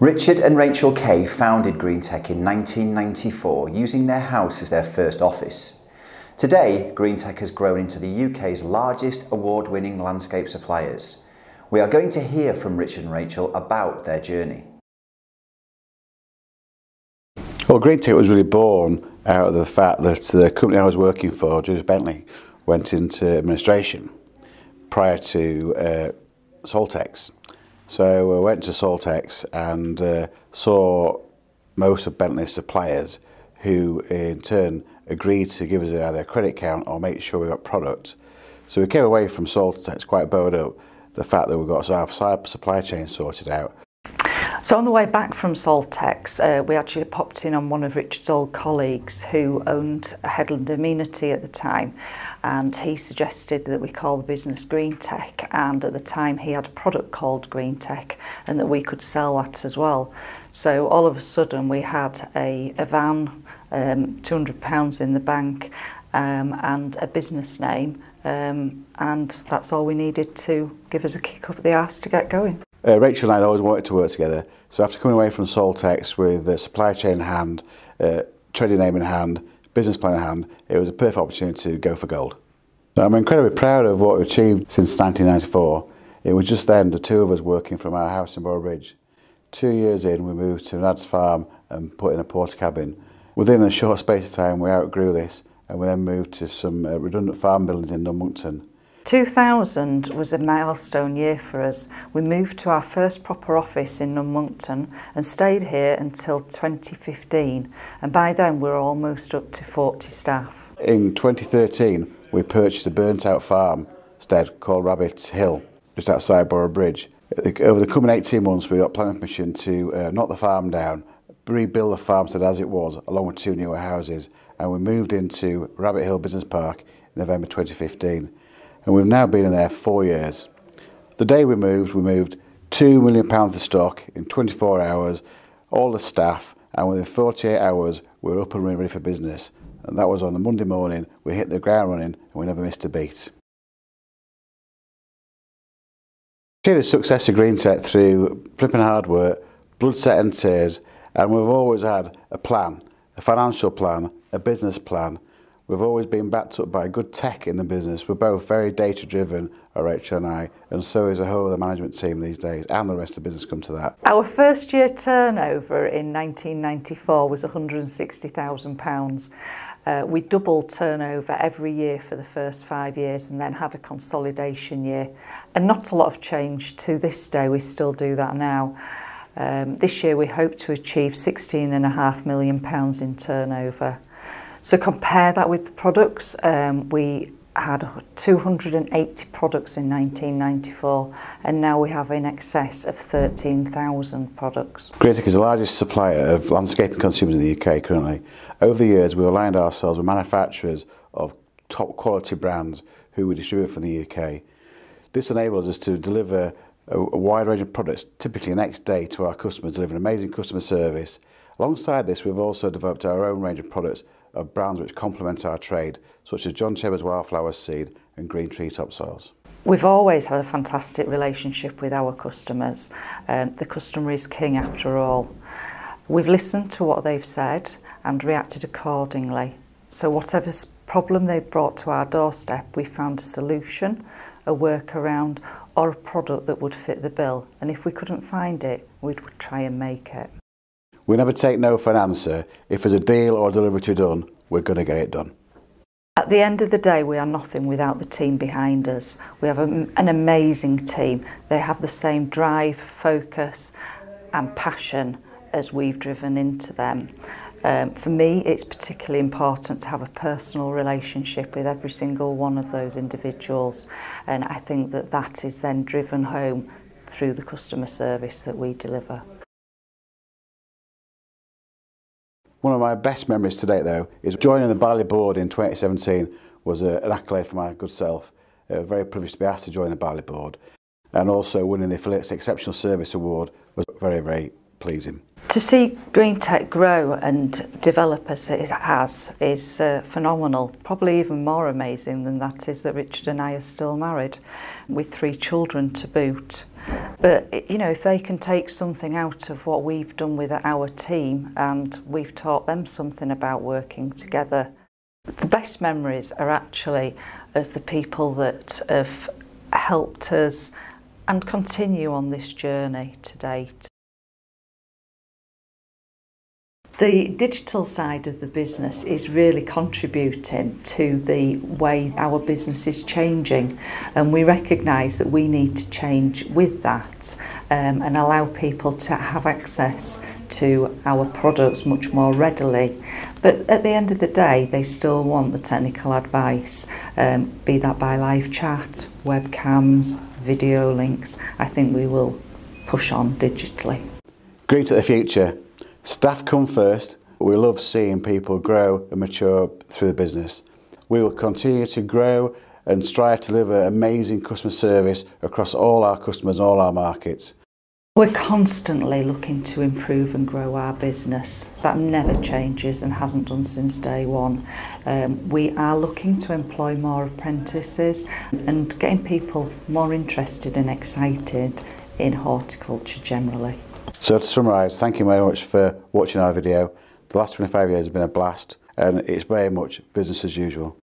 Richard and Rachel Kay founded Greentech in 1994 using their house as their first office. Today, Greentech has grown into the UK's largest award-winning landscape suppliers. We are going to hear from Richard and Rachel about their journey. Well, Greentech was really born out of the fact that the company I was working for, Julius Bentley, went into administration prior to uh, Saltex. So I went to Saltex and uh, saw most of Bentley's suppliers who in turn agreed to give us either a credit count or make sure we got product. So we came away from Saltex quite bowed up the fact that we got our supply chain sorted out. So on the way back from Saltex, uh, we actually popped in on one of Richard's old colleagues who owned a Headland Amenity at the time, and he suggested that we call the business Green Tech, and at the time he had a product called Green Tech, and that we could sell that as well. So all of a sudden we had a, a van, um, 200 pounds in the bank, um, and a business name, um, and that's all we needed to give us a kick up the arse to get going. Uh, Rachel and I always wanted to work together, so after coming away from Saltex with the supply chain in hand, uh, trading name in hand, business plan in hand, it was a perfect opportunity to go for gold. I'm incredibly proud of what we achieved since 1994. It was just then the two of us working from our house in Boroughbridge. Two years in, we moved to an ad's farm and put in a Portakabin. Within a short space of time, we outgrew this and we then moved to some uh, redundant farm buildings in Nun Monkton. 2000 was a milestone year for us. We moved to our first proper office in Nunmonkton and stayed here until 2015 and by then we were almost up to 40 staff. In 2013 we purchased a burnt out farm stead called Rabbit Hill just outside Borough Bridge. Over the coming 18 months we got planning permission to uh, knock the farm down, rebuild the farmstead as it was along with two newer houses and we moved into Rabbit Hill Business Park in November 2015. And we've now been in there four years. The day we moved, we moved £2 million of stock in 24 hours, all the staff, and within 48 hours, we were up and running ready for business. And that was on the Monday morning, we hit the ground running, and we never missed a beat. See the success of Greentech through flipping hard work, blood, sweat and tears, and we've always had a plan, a financial plan, a business plan, We've always been backed up by good tech in the business. We're both very data driven, Rachel and I, and so is a whole of the management team these days, and the rest of the business come to that. Our first year turnover in 1994 was £160,000. Uh, we doubled turnover every year for the first five years and then had a consolidation year. And not a lot of change to this day, we still do that now. Um, this year we hope to achieve £16.5 million in turnover. So compare that with products. Um, we had 280 products in 1994 and now we have in excess of 13,000 products. Greentech is the largest supplier of landscaping consumers in the UK currently. Over the years we aligned ourselves with manufacturers of top quality brands who we distribute from the UK. This enables us to deliver a, a wide range of products typically next day to our customers, delivering amazing customer service. Alongside this we've also developed our own range of products of brands which complement our trade, such as John Chambers Wildflower Seed and Green Tree Topsoils. We've always had a fantastic relationship with our customers. Um, the customer is king after all. We've listened to what they've said and reacted accordingly. So whatever problem they brought to our doorstep, we found a solution, a workaround or a product that would fit the bill. And if we couldn't find it, we'd try and make it. We never take no for an answer. If there's a deal or a delivery to be done, we're going to get it done. At the end of the day, we are nothing without the team behind us. We have a, an amazing team. They have the same drive, focus, and passion as we've driven into them. Um, for me, it's particularly important to have a personal relationship with every single one of those individuals. And I think that that is then driven home through the customer service that we deliver. One of my best memories to date, though, is joining the Bali board in 2017 was a, an accolade for my good self. Uh, very privileged to be asked to join the Bali board. And also winning the Affiliates Exceptional Service Award was very, very pleasing. To see green tech grow and develop as it has is uh, phenomenal. Probably even more amazing than that is that Richard and I are still married with three children to boot. But, you know, if they can take something out of what we've done with our team and we've taught them something about working together, the best memories are actually of the people that have helped us and continue on this journey to date. The digital side of the business is really contributing to the way our business is changing and we recognise that we need to change with that um, and allow people to have access to our products much more readily. But at the end of the day, they still want the technical advice, um, be that by live chat, webcams, video links. I think we will push on digitally. Green to the future. Staff come first. We love seeing people grow and mature through the business. We will continue to grow and strive to deliver amazing customer service across all our customers and all our markets. We're constantly looking to improve and grow our business. That never changes and hasn't done since day one. Um, we are looking to employ more apprentices and getting people more interested and excited in horticulture generally. So to summarise, thank you very much for watching our video. The last 25 years has been a blast and it's very much business as usual.